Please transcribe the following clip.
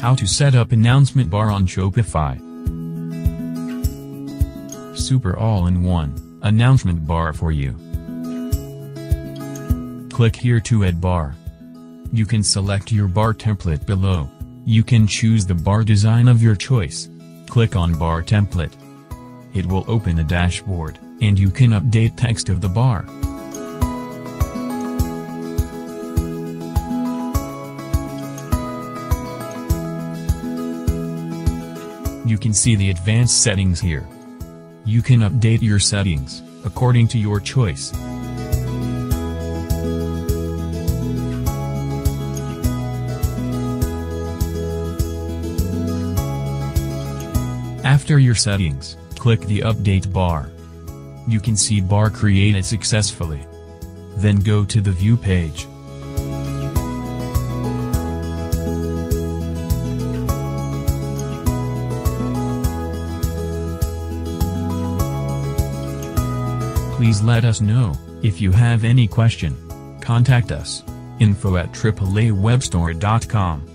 How to set up announcement bar on Shopify. Super all-in-one, announcement bar for you. Click here to add bar. You can select your bar template below. You can choose the bar design of your choice. Click on bar template. It will open a dashboard, and you can update text of the bar. You can see the advanced settings here. You can update your settings, according to your choice. After your settings, click the update bar. You can see bar created successfully. Then go to the view page. Please let us know, if you have any question. Contact us, info at AAAwebstore.com.